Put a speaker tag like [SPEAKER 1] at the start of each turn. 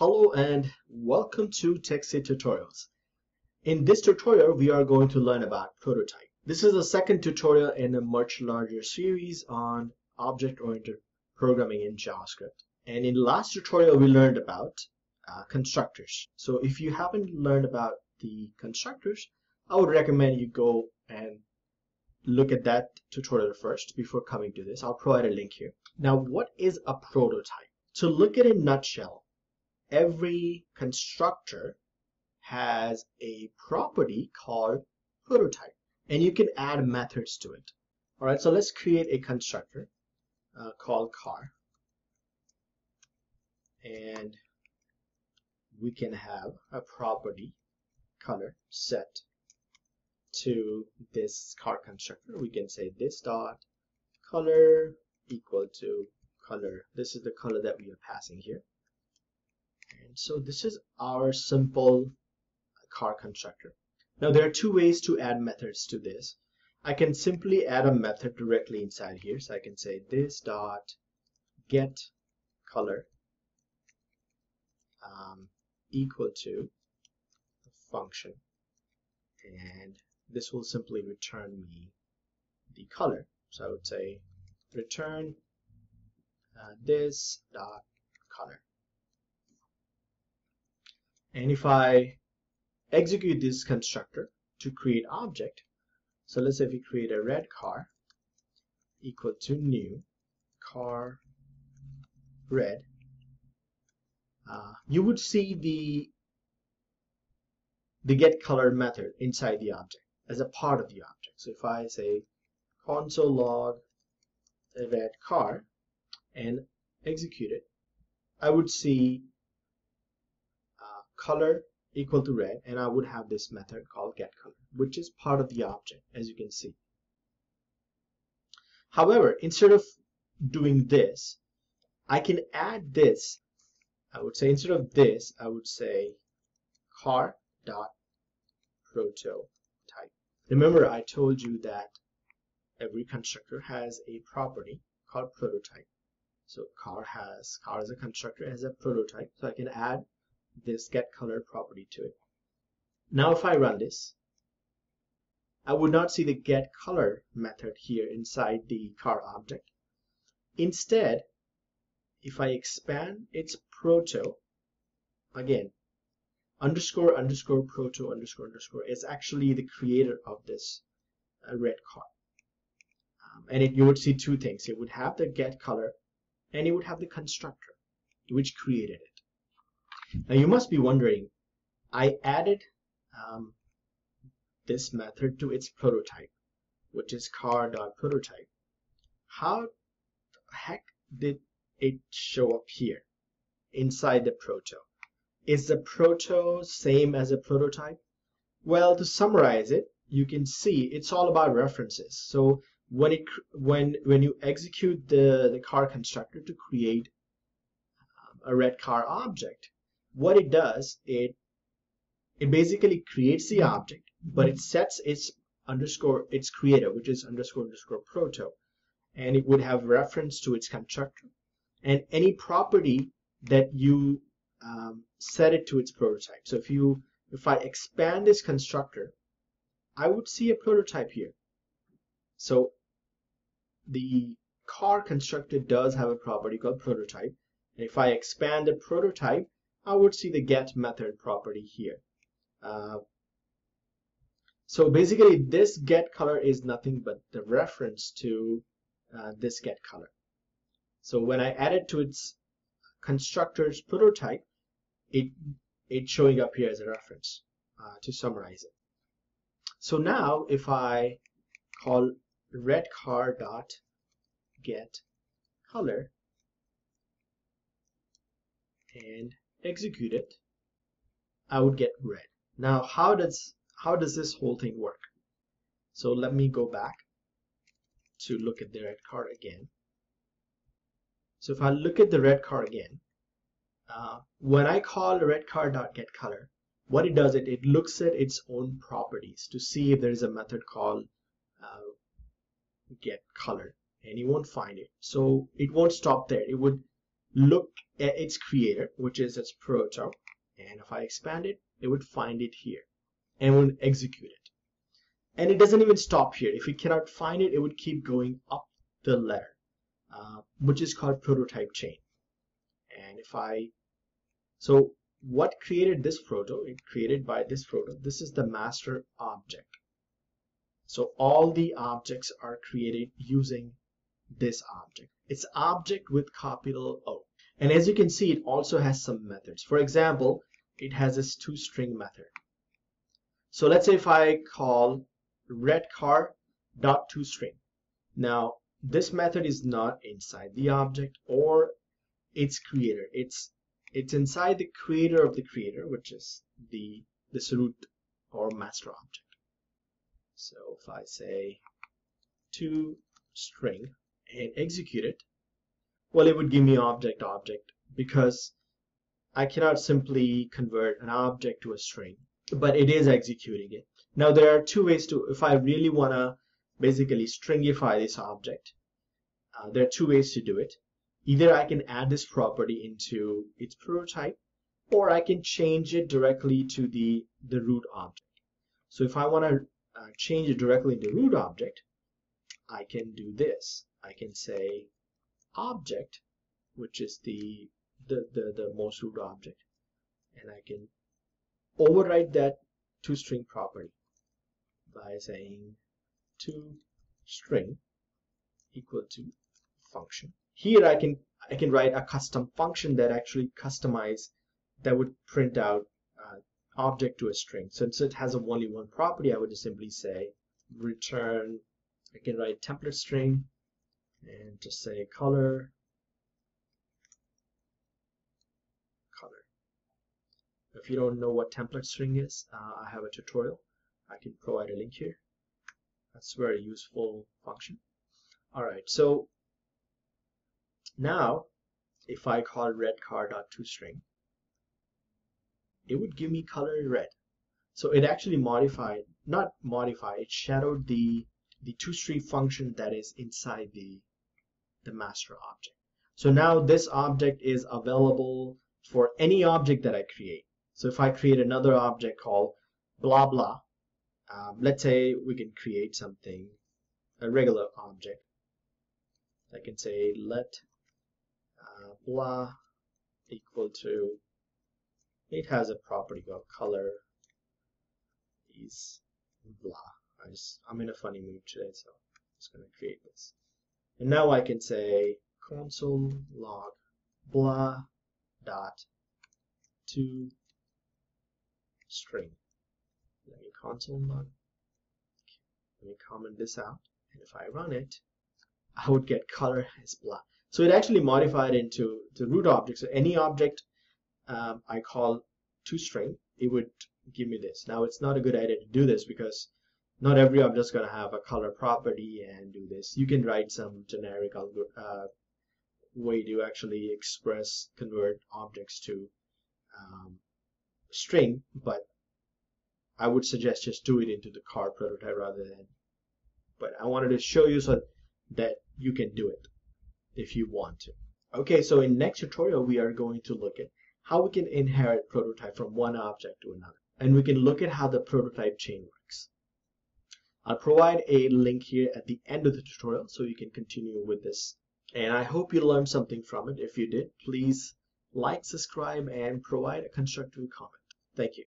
[SPEAKER 1] Hello and welcome to Techsith Tutorials. In this tutorial, we are going to learn about prototype. This is the second tutorial in a much larger series on object-oriented programming in JavaScript. And in the last tutorial, we learned about uh, constructors. So if you haven't learned about the constructors, I would recommend you go and look at that tutorial first before coming to this. I'll provide a link here. Now, what is a prototype? To look at a nutshell, every constructor has a property called prototype and you can add methods to it. All right so let's create a constructor uh, called car. And we can have a property color set to this car constructor. We can say this dot color equal to color. This is the color that we are passing here so this is our simple car constructor. Now there are two ways to add methods to this. I can simply add a method directly inside here. So I can say this dot get color um, equal to the function and this will simply return me the color. So I would say return uh, this dot color. And if I execute this constructor to create object, so let's say if we create a red car equal to new car red, uh, you would see the the get color method inside the object as a part of the object. So if I say console log a red car and execute it, I would see color equal to red and I would have this method called getColor which is part of the object as you can see. However, instead of doing this, I can add this. I would say instead of this, I would say car dot prototype. Remember I told you that every constructor has a property called prototype. So car has car as a constructor has a prototype. So I can add this get color property to it. Now if I run this, I would not see the get color method here inside the car object. Instead, if I expand its proto, again, underscore underscore proto underscore underscore is actually the creator of this uh, red car. Um, and it, you would see two things. It would have the get color and it would have the constructor which created it. Now you must be wondering, I added um, this method to its prototype, which is car.prototype. How the heck did it show up here inside the proto? Is the proto same as a prototype? Well, to summarize it, you can see it's all about references. So when it when when you execute the the car constructor to create um, a red car object, what it does, it it basically creates the object, but it sets its underscore its creator, which is underscore underscore proto, and it would have reference to its constructor and any property that you um, set it to its prototype. So if you if I expand this constructor, I would see a prototype here. So the car constructor does have a property called prototype. And if I expand the prototype, I would see the get method property here. Uh, so basically this get color is nothing but the reference to uh, this get color. So when I add it to its constructor's prototype, it it's showing up here as a reference uh, to summarize it. So now if I call red car dot get color and execute it, I would get red. Now, how does how does this whole thing work? So let me go back to look at the red card again. So if I look at the red card again, uh, when I call red card dot get color, what it does, it, it looks at its own properties to see if there is a method called uh, get color and you won't find it. So it won't stop there. It would look at its creator, which is its proto, and if I expand it, it would find it here and would execute it. And it doesn't even stop here. If it cannot find it, it would keep going up the ladder, uh, which is called prototype chain. And if I, so what created this proto? It created by this proto. This is the master object. So all the objects are created using this object. It's object with capital O. And as you can see, it also has some methods. For example, it has this toString method. So let's say if I call redcar dot toString. Now this method is not inside the object or its creator. It's it's inside the creator of the creator, which is the this root or master object. So if I say to string and execute it, well, it would give me object object because I cannot simply convert an object to a string, but it is executing it. Now there are two ways to, if I really want to basically stringify this object, uh, there are two ways to do it. Either I can add this property into its prototype, or I can change it directly to the, the root object. So if I want to uh, change it directly into root object, I can do this. I can say object, which is the, the, the, the most root object, and I can override that to string property by saying to string equal to function. Here I can I can write a custom function that actually customize that would print out uh, object to a string. Since it has a only one property, I would just simply say return. I can write template string and just say color color. If you don't know what template string is, uh, I have a tutorial. I can provide a link here. That's a very useful function. All right, so now if I call redcar.toString, it would give me color red. So it actually modified, not modified, it shadowed the the toString function that is inside the the master object. So now this object is available for any object that I create. So if I create another object called blah blah, um, let's say we can create something, a regular object. I can say let uh, blah equal to, it has a property called color is blah. I just, I'm in a funny mood today, so I'm just going to create this. And now I can say console log blah dot to string. Let me console log. Let me comment this out. And if I run it, I would get color as blah. So it actually modified into the root object. So any object um, I call to string, it would give me this. Now it's not a good idea to do this because not every object is going to have a color property and do this. You can write some generic uh, way to actually express, convert objects to um, string, but I would suggest just do it into the car prototype rather than, but I wanted to show you so that you can do it if you want to. Okay, so in next tutorial, we are going to look at how we can inherit prototype from one object to another. And we can look at how the prototype chain works. I'll provide a link here at the end of the tutorial so you can continue with this. And I hope you learned something from it. If you did, please like, subscribe, and provide a constructive comment. Thank you.